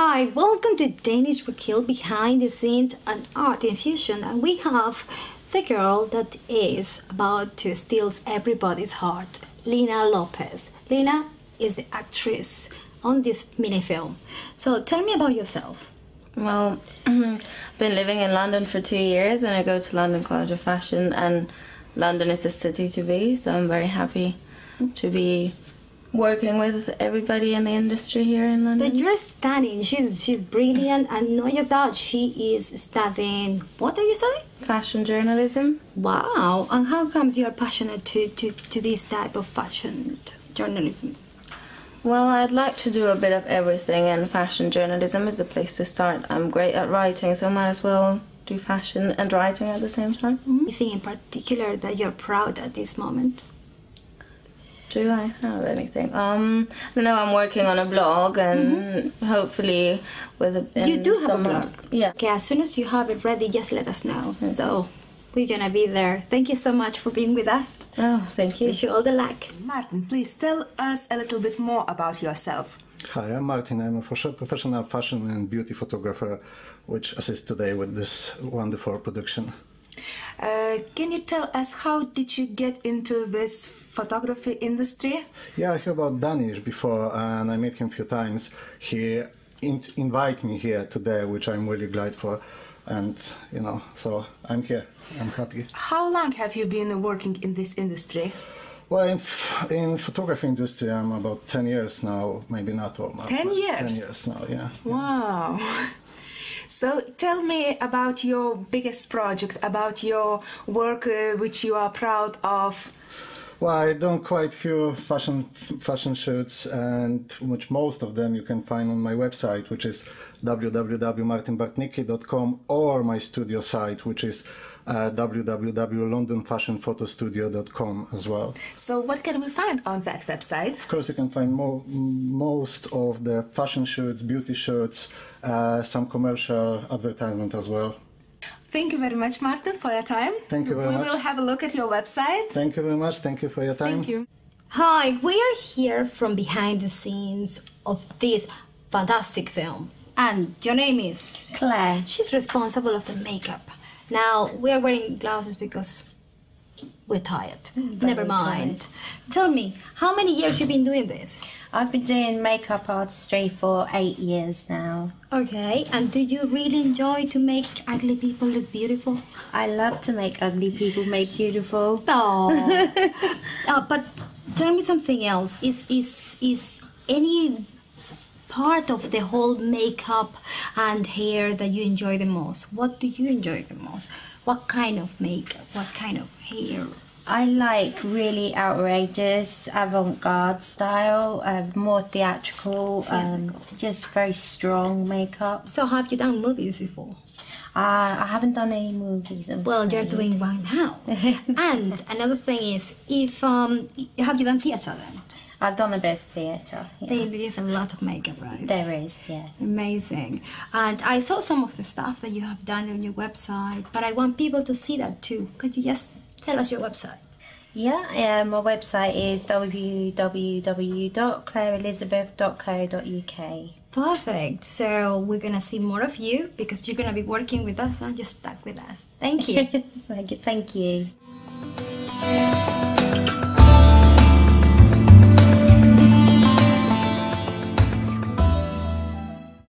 Hi, welcome to Danish Wakeel behind the scenes and Art in Fusion, and we have the girl that is about to steal everybody's heart, Lena Lopez. Lena is the actress on this mini film. So tell me about yourself. Well, I've been living in London for two years and I go to London College of Fashion and London is a city to be, so I'm very happy to be working with everybody in the industry here in London. But you're studying. She's she's brilliant, and not just that, she is studying. What are you studying? Fashion journalism. Wow! And how comes you are passionate to to to this type of fashion journalism? Well, I'd like to do a bit of everything, and fashion journalism is the place to start. I'm great at writing, so I might as well do fashion and writing at the same time. Mm-hmm. Anything in particular that you're proud at this moment? Do I have anything? Um, I know I'm working on a blog, and mm-hmm. hopefully, with a, you do have a blog. Months, yeah. Okay, as soon as you have it ready, just let us know. Mm-hmm. So we're gonna be there. Thank you so much for being with us. Oh, thank you. Wish you all the luck. Martin, please tell us a little bit more about yourself. Hi, I'm Martin. I'm a professional fashion and beauty photographer, which assists today with this wonderful production. Uh, can you tell us how did you get into this photography industry? Yeah, I heard about Danish before, and I met him a few times. He in- invited me here today, which I'm really glad for. And you know, so I'm here. I'm happy. How long have you been working in this industry? Well, in, in photography industry, I'm about 10 years now, maybe not all. 10 years? 10 years now, yeah. Wow. So tell me about your biggest project, about your work uh, which you are proud of. Well, I've done quite few fashion fashion shoots, and which most of them you can find on my website, which is www.martinbartnicki.com, or my studio site, which is uh, www.londonfashionphotostudio.com as well. So, what can we find on that website? Of course, you can find mo- most of the fashion shoots, beauty shoots, uh, some commercial advertisement as well. Thank you very much, Martin, for your time. Thank you very we much. We will have a look at your website. Thank you very much. Thank you for your time. Thank you. Hi, we are here from behind the scenes of this fantastic film. And your name is Claire. She's responsible of the makeup. Now we are wearing glasses because we're tired. Mm, Never mind. Tired. Tell me, how many years you've been doing this? I've been doing makeup artistry for eight years now. Okay, and do you really enjoy to make ugly people look beautiful? I love to make ugly people make beautiful. Oh, uh, but tell me something else. Is is is any part of the whole makeup and hair that you enjoy the most? What do you enjoy the most? What kind of makeup? What kind of hair? I like really outrageous, avant-garde style, uh, more theatrical, um, just very strong makeup. So, have you done movies before? Uh, I haven't done any movies. well, you're doing one now. and another thing is, if um, have you done theatre then? I've done a bit of theatre. Yeah. They use a lot of makeup, right? There is, yeah. Amazing. And I saw some of the stuff that you have done on your website, but I want people to see that too. Could you just tell us your website? Yeah, um, my website is www.claireelizabeth.co.uk. Perfect. So we're gonna see more of you because you're gonna be working with us and just stuck with us. Thank you. Thank you. Thank you.